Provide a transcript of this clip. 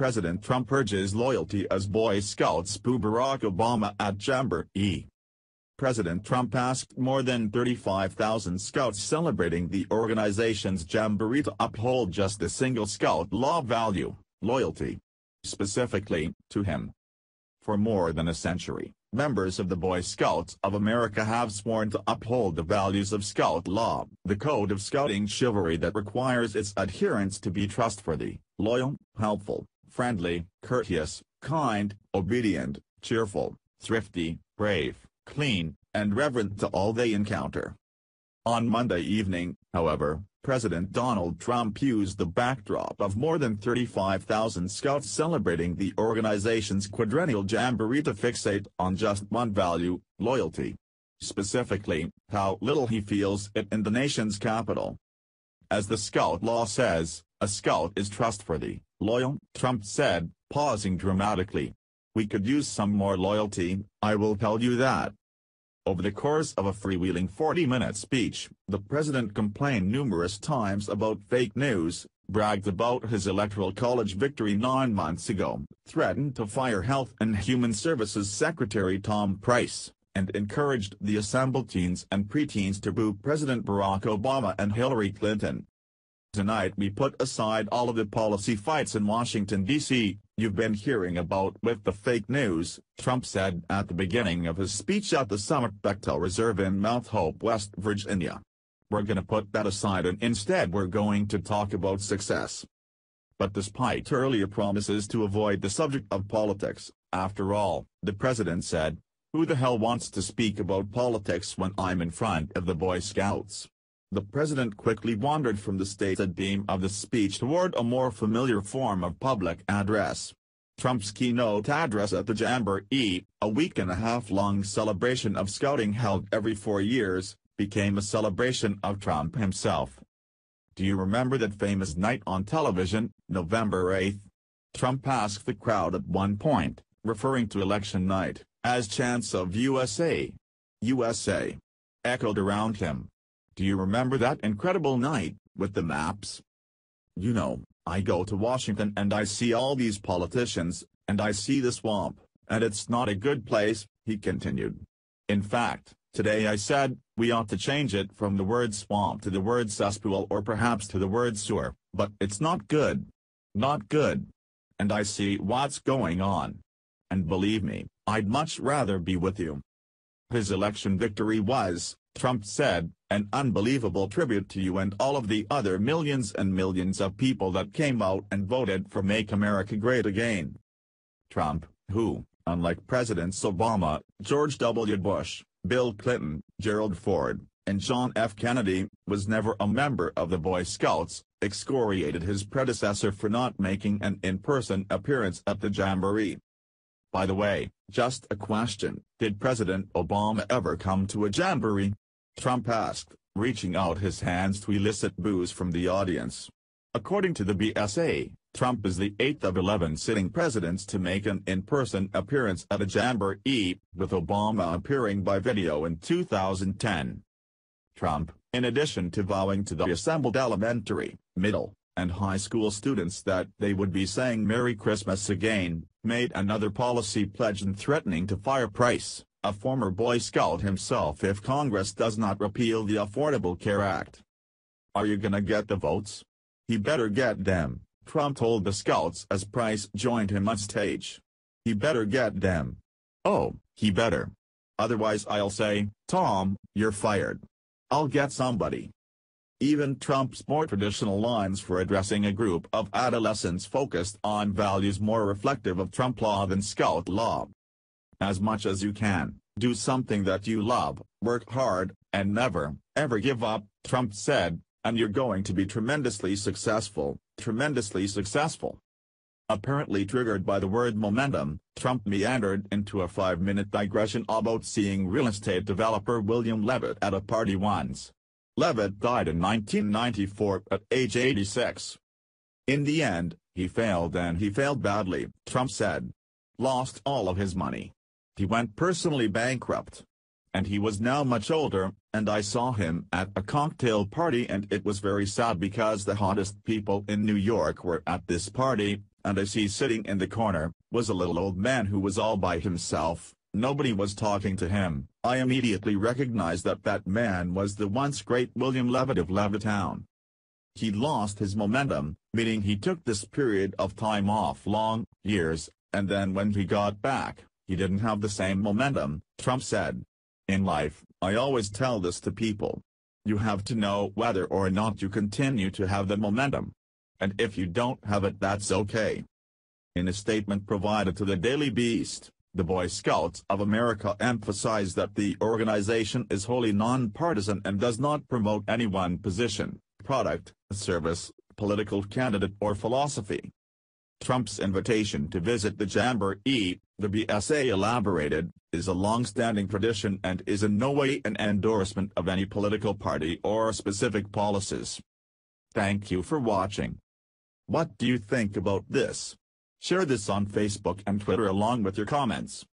President Trump urges loyalty as Boy Scouts boo Barack Obama at Jamboree. President Trump asked more than 35,000 scouts celebrating the organization's Jamboree to uphold just a single scout law value, loyalty. Specifically, to him. For more than a century, members of the Boy Scouts of America have sworn to uphold the values of Scout law, the code of scouting chivalry that requires its adherents to be trustworthy, loyal, helpful, friendly, courteous, kind, obedient, cheerful, thrifty, brave, clean, and reverent to all they encounter. On Monday evening, however, President Donald Trump used the backdrop of more than 35,000 scouts celebrating the organization's quadrennial jamboree to fixate on just one value, loyalty. Specifically, how little he feels it in the nation's capital. As the Scout law says, a scout is trustworthy, loyal, Trump said, pausing dramatically. We could use some more loyalty, I will tell you that. Over the course of a freewheeling 40-minute speech, the president complained numerous times about fake news, bragged about his electoral college victory nine months ago, threatened to fire Health and Human Services Secretary Tom Price, and encouraged the assembled teens and preteens to boo President Barack Obama and Hillary Clinton. Tonight we put aside all of the policy fights in Washington, D.C., you've been hearing about with the fake news, Trump said at the beginning of his speech at the Summit Bechtel Reserve in Mount Hope, West Virginia. We're gonna put that aside and instead we're going to talk about success. But despite earlier promises to avoid the subject of politics, after all, the president said, who the hell wants to speak about politics when I'm in front of the Boy Scouts? The president quickly wandered from the stated theme of the speech toward a more familiar form of public address. Trump's keynote address at the Jamboree, a week-and-a-half-long celebration of scouting held every four years, became a celebration of Trump himself. Do you remember that famous night on television, November 8? Trump asked the crowd at one point, referring to election night, as chants of USA. USA. Echoed around him. Do you remember that incredible night, with the maps? You know, I go to Washington and I see all these politicians, and I see the swamp, and it's not a good place, he continued. In fact, today I said, we ought to change it from the word swamp to the word cesspool or perhaps to the word sewer, but it's not good. Not good. And I see what's going on. And believe me, I'd much rather be with you. His election victory was, Trump said, an unbelievable tribute to you and all of the other millions and millions of people that came out and voted for Make America Great Again. Trump, who, unlike Presidents Obama, George W. Bush, Bill Clinton, Gerald Ford, and John F. Kennedy, was never a member of the Boy Scouts, excoriated his predecessor for not making an in-person appearance at the Jamboree. By the way, just a question, did President Obama ever come to a Jamboree? Trump asked, reaching out his hands to elicit boos from the audience. According to the BSA, Trump is the eighth of 11 sitting presidents to make an in-person appearance at a jamboree, with Obama appearing by video in 2010. Trump, in addition to vowing to the assembled elementary, middle, and high school students that they would be saying Merry Christmas again, made another policy pledge and threatening to fire Price a former Boy Scout himself if Congress does not repeal the Affordable Care Act. Are you gonna get the votes? He better get them, Trump told the Scouts as Price joined him on stage. He better get them. Oh, he better. Otherwise I'll say, Tom, you're fired. I'll get somebody. Even Trump's more traditional lines for addressing a group of adolescents focused on values more reflective of Trump law than Scout law as much as you can, do something that you love, work hard, and never, ever give up, Trump said, and you're going to be tremendously successful, tremendously successful. Apparently triggered by the word momentum, Trump meandered into a five-minute digression about seeing real estate developer William Levitt at a party once. Levitt died in 1994 at age 86. In the end, he failed and he failed badly, Trump said. Lost all of his money. He went personally bankrupt. And he was now much older, and I saw him at a cocktail party and it was very sad because the hottest people in New York were at this party, and I see sitting in the corner, was a little old man who was all by himself, nobody was talking to him. I immediately recognized that that man was the once great William Levitt of Levittown. He lost his momentum, meaning he took this period of time off long, years, and then when he got back, he didn't have the same momentum, Trump said. In life, I always tell this to people. You have to know whether or not you continue to have the momentum. And if you don't have it that's okay. In a statement provided to the Daily Beast, the Boy Scouts of America emphasize that the organization is wholly nonpartisan and does not promote any one position, product, service, political candidate or philosophy. Trump's invitation to visit the Jamboree, the BSA elaborated, is a long-standing tradition and is in no way an endorsement of any political party or specific policies. Thank you for watching. What do you think about this? Share this on Facebook and Twitter along with your comments.